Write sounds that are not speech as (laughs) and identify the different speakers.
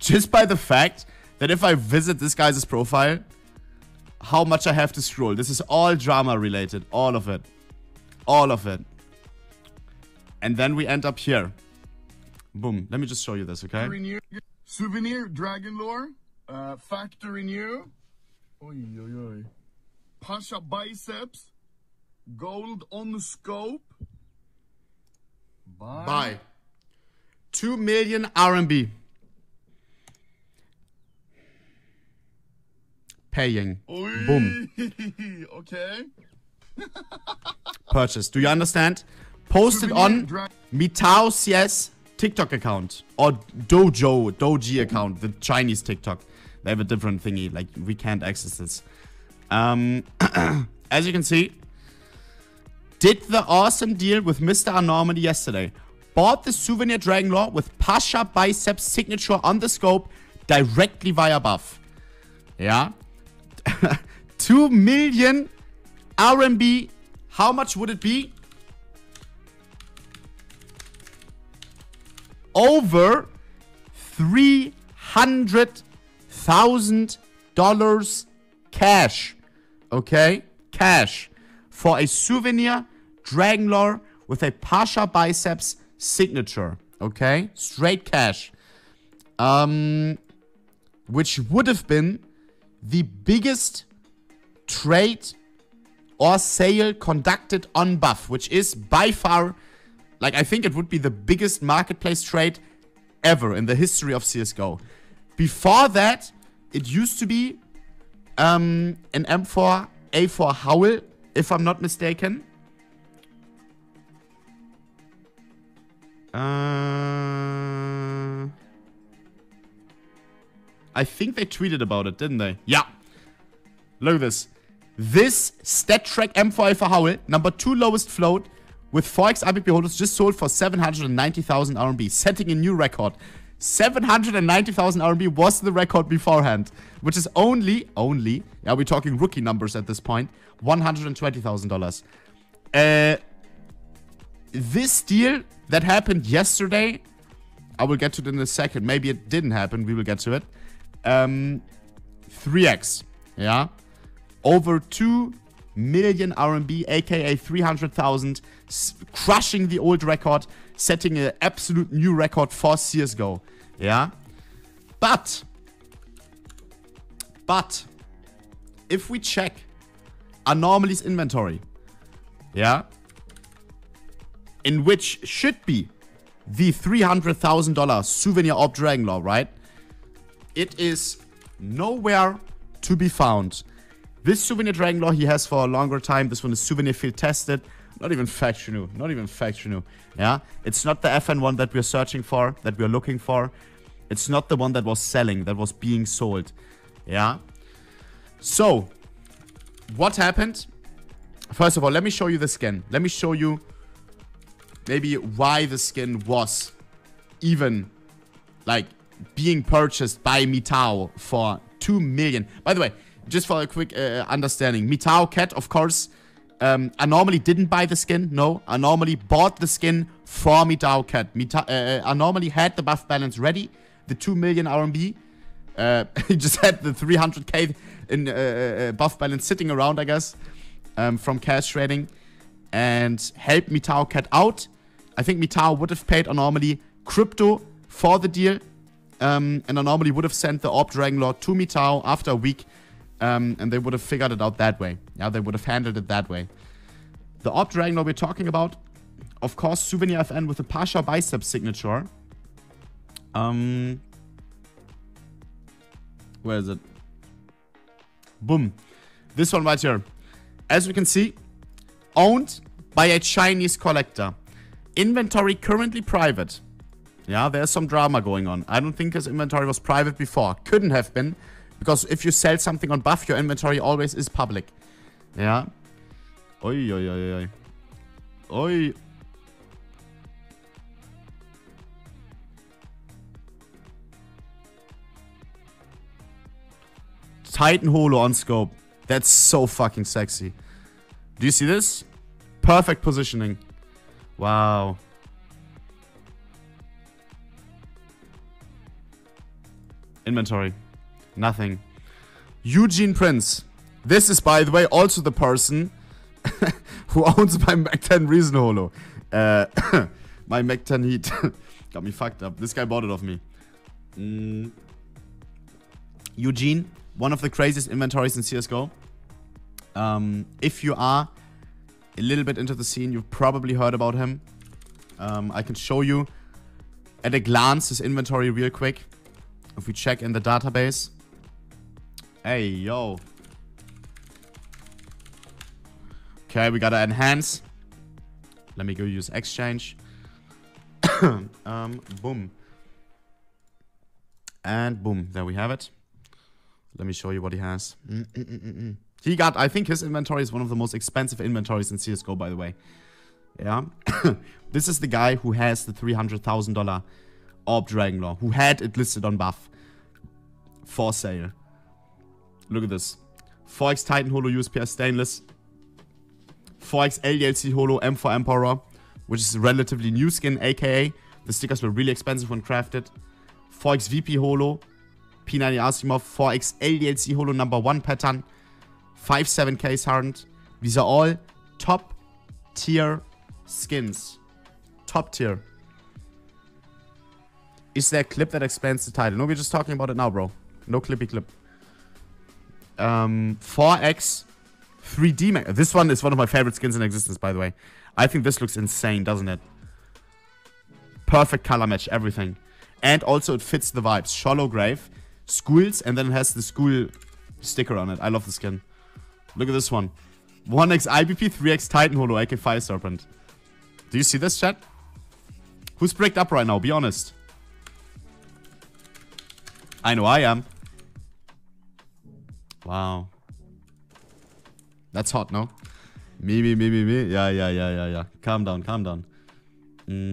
Speaker 1: just by the fact that if I visit this guy's profile, how much I have to scroll. This is all drama related. All of it. All of it. And then we end up here. Boom. Let me just show you this, okay?
Speaker 2: Renew, souvenir, dragon lore, uh, factory new. Oi, oi, oi. Pasha biceps, gold on the scope. Bye.
Speaker 1: Buy. 2 million RMB. Paying.
Speaker 2: Oi.
Speaker 1: Boom. (laughs)
Speaker 2: okay. (laughs)
Speaker 1: Purchase. Do you understand? Posted on
Speaker 2: Dra-
Speaker 1: Mitao CS TikTok account. Or Dojo, Doji account. The Chinese TikTok. They have a different thingy. Like, we can't access this. Um, (clears throat) as you can see, did the awesome deal with Mr. Anomaly yesterday. Bought the souvenir Dragon Lore with Pasha Biceps signature on the scope directly via buff. Yeah. (laughs) 2 million RMB. How much would it be? Over $300,000 cash. Okay? Cash. For a souvenir Dragon Lore with a Pasha Biceps signature. Okay? Straight cash. Um, which would have been the biggest trade or sale conducted on Buff, which is by far, like, I think it would be the biggest marketplace trade ever in the history of CSGO. Before that, it used to be um, an M4 A4 Howl, if I'm not mistaken. Uh, I think they tweeted about it, didn't they? Yeah. Look at this. This StatTrak M4 Alpha Howl, number two lowest float, with 4x IBP Holos just sold for 790,000 RMB, setting a new record. 790,000 RMB was the record beforehand, which is only, only, yeah, we're talking rookie numbers at this point, $120,000. Uh, this deal that happened yesterday, I will get to it in a second. Maybe it didn't happen. We will get to it. Um, 3x, yeah? Over 2 million RMB, aka 300,000, crushing the old record, setting an absolute new record for CSGO, yeah? But, but, if we check Anomaly's inventory, yeah? In which should be the $300,000 souvenir of Dragon Lore, right? It is nowhere to be found. This souvenir Dragon Lore he has for a longer time. This one is souvenir field tested. Not even factory new. Not even factory new. Yeah? It's not the FN1 that we're searching for, that we're looking for. It's not the one that was selling, that was being sold. Yeah? So, what happened? First of all, let me show you the skin. Let me show you maybe why the skin was even like being purchased by Mitao for 2 million. By the way, just for a quick uh, understanding, Mitao Cat, of course, um, Anomaly didn't buy the skin. No, Anomaly bought the skin for Mitao Cat. Mita uh, Anomaly had the buff balance ready, the 2 million RMB. Uh, (laughs) he just had the 300k in uh, uh, buff balance sitting around, I guess, um, from cash trading. And helped Mitao Cat out. I think Mitao would have paid normally crypto for the deal. Um, and Anomaly would have sent the AWP Dragon Lore to Mitao after a week. Um, and they would have figured it out that way. Yeah, they would have handled it that way. The AWP Dragon Lore we're talking about, of course, Souvenir FN with the Pasha Bicep signature. Um, where is it? Boom. This one right here. As we can see, owned by a Chinese collector. Inventory currently private. Yeah, there's some drama going on. I don't think his inventory was private before. Couldn't have been. Because if you sell something on buff, your inventory always is public. Yeah. Oi, oi, oi, oi. Oi. Titan Holo on scope. That's so fucking sexy. Do you see this? Perfect positioning. Wow. Inventory. Nothing. Eugene Prince. This is, by the way, also the person (laughs) who owns my Mac 10 Reason Holo. Uh, (coughs) my Mac 10 Heat. (laughs) Got me fucked up. This guy bought it off me. Mm. Eugene, one of the craziest inventories in CSGO. Um, if you are a little bit into the scene, you've probably heard about him. Um, I can show you at a glance his inventory real quick. If we check in the database. Hey, yo. Okay, we gotta enhance. Let me go use exchange. (coughs) um, boom. And boom, there we have it. Let me show you what he has. Mm -mm -mm he got, I think his inventory is one of the most expensive inventories in CSGO, by the way. Yeah. (coughs) this is the guy who has the $300,000 AWP Dragonlore, who had it listed on buff for sale. Look at this. 4x Titan Holo USP-S Stainless. 4x LDLC Holo M4 Emperor, which is a relatively new skin, aka the stickers were really expensive when crafted. 4x VP Holo, P90 Asimov, 4x LDLC Holo number 1 pattern, 5-7K hardened. These are all top tier skins. Top tier. Is there a clip that explains the title? No, we're just talking about it now, bro. No clippy clip. Um, 4x 3DMAX. This one is one of my favorite skins in existence, by the way. I think this looks insane, doesn't it? Perfect color match, everything. And also it fits the vibes. Shallow Grave, schools, and then it has the school sticker on it. I love the skin. Look at this one. 1x IBP, 3x Titan Holo, AK Fire Serpent. Do you see this, chat? Who's bricked up right now? Be honest. I know I am. Wow. That's hot, no? Me, me, me, me, me. Yeah, yeah, yeah, yeah, yeah. Calm down, calm down. Mm.